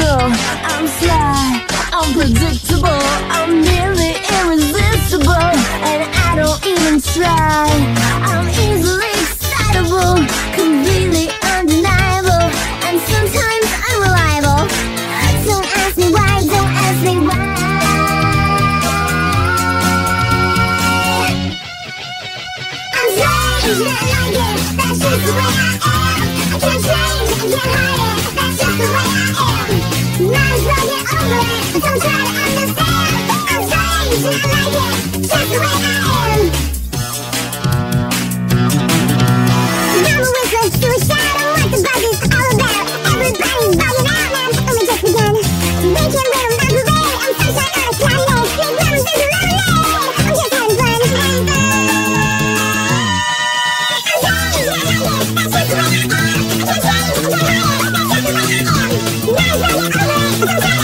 original. I'm sly, unpredictable. I'm nearly irresistible, and I don't even try. I'm easily excitable, completely undeniable, and sometimes unreliable. Don't ask me why, don't ask me why. I'm strange, not like it. That's just the way I am. I can't change, I can't hide it. Don't try to understand I'm strange and I like it Just the way I am I'm a a the buzz all about Everybody's now They can my parade I'm sunshine I'm just I'm I'm strange and I like it just the way I am just the way I am Now